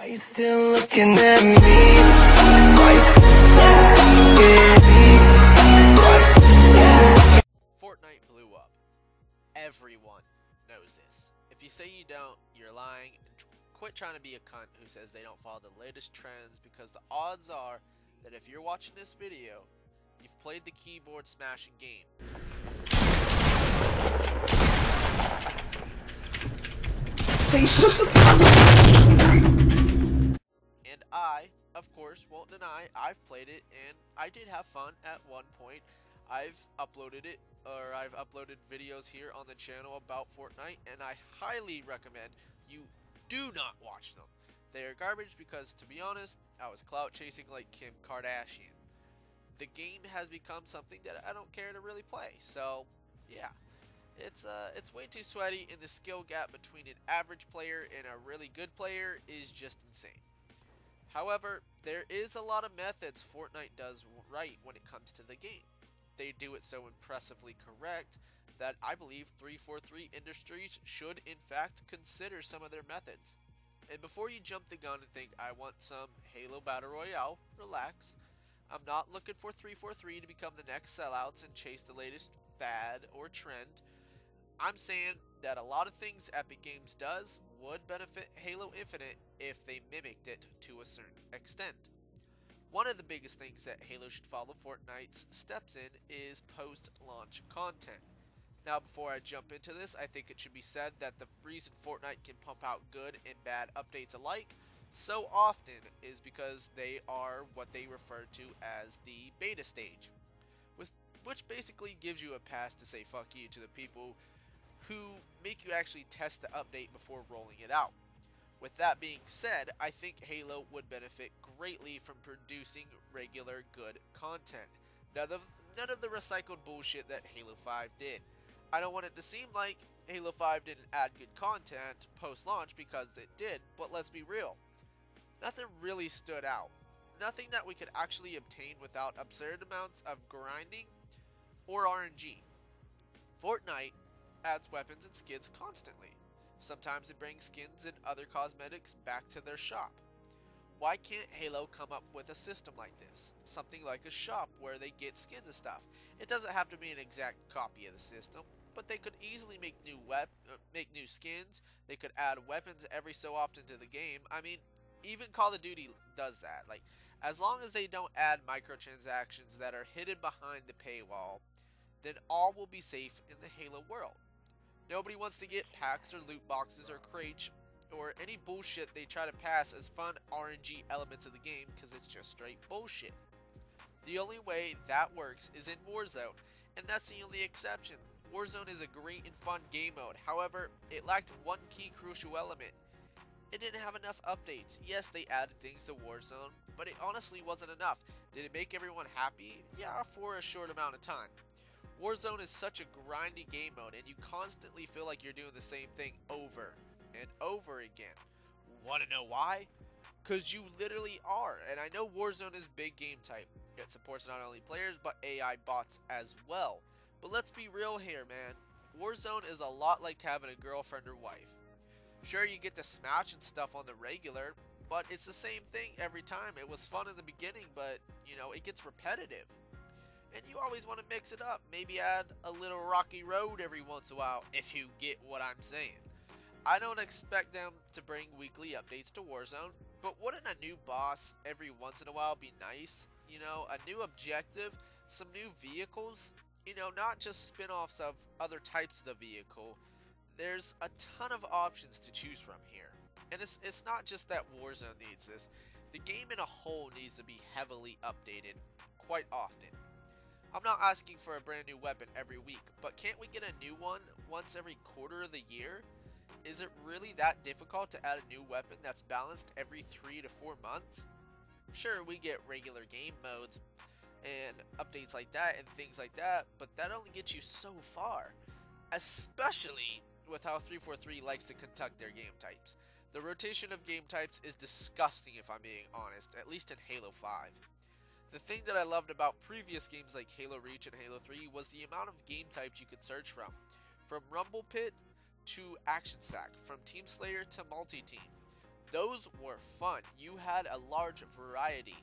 Are you still looking at me? Are you- yeah. Fortnite blew up. Everyone knows this. If you say you don't, you're lying. Quit trying to be a cunt who says they don't follow the latest trends because the odds are that if you're watching this video, you've played the keyboard smashing game. And I, of course, won't deny I've played it and I did have fun at one point. I've uploaded it or I've uploaded videos here on the channel about Fortnite and I highly recommend you do not watch them. They are garbage because to be honest, I was clout chasing like Kim Kardashian. The game has become something that I don't care to really play. So, yeah. It's uh it's way too sweaty and the skill gap between an average player and a really good player is just insane. However, there is a lot of methods Fortnite does right when it comes to the game. They do it so impressively correct that I believe 343 Industries should in fact consider some of their methods. And before you jump the gun and think I want some Halo Battle Royale, relax. I'm not looking for 343 to become the next sellouts and chase the latest fad or trend. I'm saying that a lot of things Epic Games does would benefit Halo Infinite if they mimicked it to a certain extent. One of the biggest things that Halo should follow Fortnite's steps in is post-launch content. Now before I jump into this, I think it should be said that the reason Fortnite can pump out good and bad updates alike so often is because they are what they refer to as the beta stage, which, which basically gives you a pass to say fuck you to the people who make you actually test the update before rolling it out. With that being said, I think Halo would benefit greatly from producing regular good content. None of, none of the recycled bullshit that Halo 5 did. I don't want it to seem like Halo 5 didn't add good content post-launch because it did, but let's be real. Nothing really stood out. Nothing that we could actually obtain without absurd amounts of grinding or RNG. Fortnite adds weapons and skins constantly. Sometimes it brings skins and other cosmetics back to their shop. Why can't Halo come up with a system like this? Something like a shop where they get skins and stuff. It doesn't have to be an exact copy of the system, but they could easily make new web uh, make new skins. They could add weapons every so often to the game. I mean, even Call of Duty does that. Like as long as they don't add microtransactions that are hidden behind the paywall, then all will be safe in the Halo world. Nobody wants to get packs or loot boxes or crates or any bullshit they try to pass as fun RNG elements of the game because it's just straight bullshit. The only way that works is in Warzone, and that's the only exception. Warzone is a great and fun game mode, however, it lacked one key crucial element. It didn't have enough updates. Yes, they added things to Warzone, but it honestly wasn't enough. Did it make everyone happy? Yeah, for a short amount of time. Warzone is such a grindy game mode, and you constantly feel like you're doing the same thing over and over again. Want to know why? Because you literally are, and I know Warzone is big game type. It supports not only players, but AI bots as well. But let's be real here, man. Warzone is a lot like having a girlfriend or wife. Sure, you get to smash and stuff on the regular, but it's the same thing every time. It was fun in the beginning, but, you know, it gets repetitive. And you always want to mix it up. Maybe add a little rocky road every once in a while, if you get what I'm saying. I don't expect them to bring weekly updates to Warzone, but wouldn't a new boss every once in a while be nice? You know, a new objective, some new vehicles, you know, not just spin-offs of other types of the vehicle. There's a ton of options to choose from here. And it's, it's not just that Warzone needs this. The game in a whole needs to be heavily updated quite often. I'm not asking for a brand new weapon every week, but can't we get a new one once every quarter of the year? Is it really that difficult to add a new weapon that's balanced every 3 to 4 months? Sure, we get regular game modes and updates like that and things like that, but that only gets you so far. Especially with how 343 likes to conduct their game types. The rotation of game types is disgusting if I'm being honest, at least in Halo 5. The thing that I loved about previous games like Halo Reach and Halo 3 was the amount of game types you could search from. From Rumble Pit to Action Sack, from Team Slayer to Multi-Team. Those were fun. You had a large variety.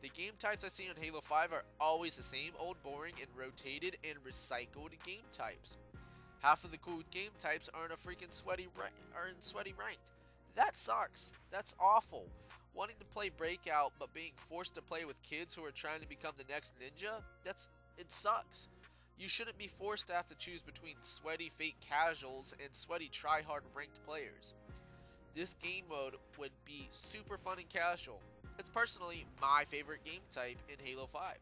The game types I see on Halo 5 are always the same old boring and rotated and recycled game types. Half of the cool game types are in a freaking sweaty are in sweaty ranked. That sucks. That's awful. Wanting to play Breakout but being forced to play with kids who are trying to become the next ninja, that's it sucks. You shouldn't be forced to have to choose between sweaty fake casuals and sweaty try-hard ranked players. This game mode would be super fun and casual. It's personally my favorite game type in Halo 5.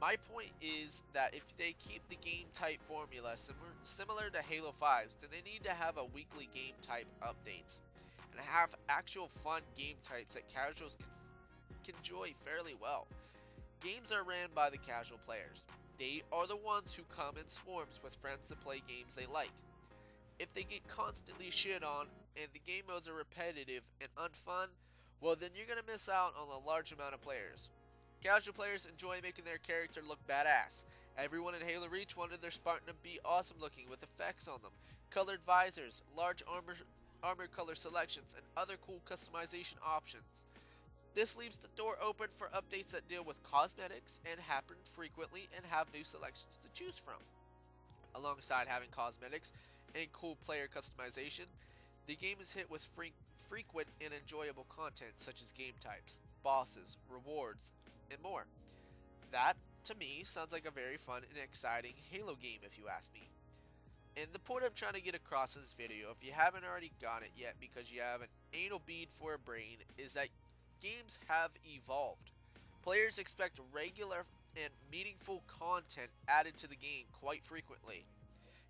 My point is that if they keep the game type formula similar, to Halo 5's, then they need to have a weekly game type updates and have actual fun game types that casuals can, can enjoy fairly well. Games are ran by the casual players. They are the ones who come in swarms with friends to play games they like. If they get constantly shit on and the game modes are repetitive and unfun, well then you're gonna miss out on a large amount of players. Casual players enjoy making their character look badass. Everyone in Halo Reach wanted their Spartan to be awesome looking with effects on them, colored visors, large armor, armor color selections, and other cool customization options. This leaves the door open for updates that deal with cosmetics and happen frequently and have new selections to choose from. Alongside having cosmetics and cool player customization, the game is hit with fre frequent and enjoyable content such as game types, bosses, rewards, and more. That, to me, sounds like a very fun and exciting Halo game if you ask me. And the point I'm trying to get across in this video, if you haven't already got it yet because you have an anal bead for a brain, is that games have evolved. Players expect regular and meaningful content added to the game quite frequently.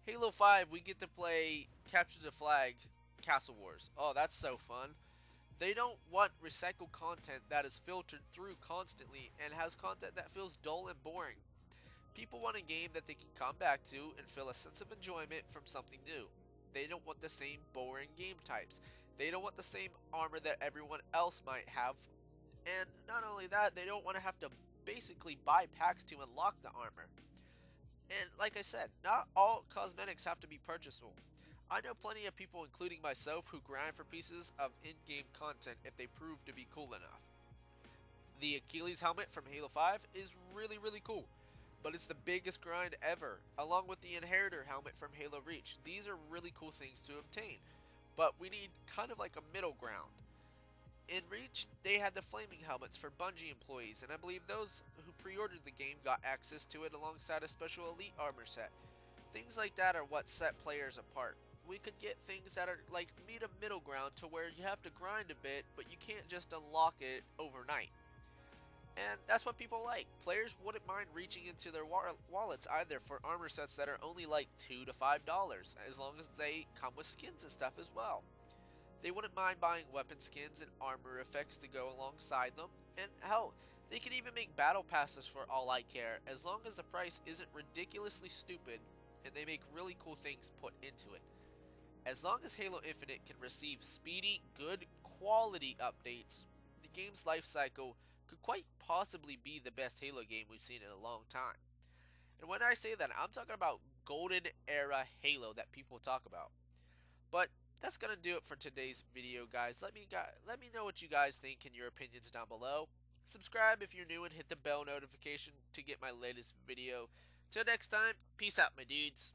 Halo 5, we get to play Capture the Flag Castle Wars. Oh, that's so fun. They don't want recycled content that is filtered through constantly and has content that feels dull and boring. People want a game that they can come back to and feel a sense of enjoyment from something new. They don't want the same boring game types. They don't want the same armor that everyone else might have. And not only that, they don't want to have to basically buy packs to unlock the armor. And like I said, not all cosmetics have to be purchasable. I know plenty of people, including myself, who grind for pieces of in-game content if they prove to be cool enough. The Achilles helmet from Halo 5 is really really cool, but it's the biggest grind ever, along with the Inheritor helmet from Halo Reach. These are really cool things to obtain, but we need kind of like a middle ground. In Reach, they had the flaming helmets for Bungie employees, and I believe those who pre-ordered the game got access to it alongside a special elite armor set. Things like that are what set players apart we could get things that are like meet a middle ground to where you have to grind a bit, but you can't just unlock it overnight. And that's what people like. Players wouldn't mind reaching into their wa wallets either for armor sets that are only like 2 to $5, as long as they come with skins and stuff as well. They wouldn't mind buying weapon skins and armor effects to go alongside them, and hell, they can even make battle passes for all I care, as long as the price isn't ridiculously stupid and they make really cool things put into it. As long as Halo Infinite can receive speedy, good quality updates, the game's life cycle could quite possibly be the best Halo game we've seen in a long time. And when I say that, I'm talking about golden era Halo that people talk about. But that's gonna do it for today's video, guys. Let me let me know what you guys think and your opinions down below. Subscribe if you're new and hit the bell notification to get my latest video. Till next time, peace out, my dudes.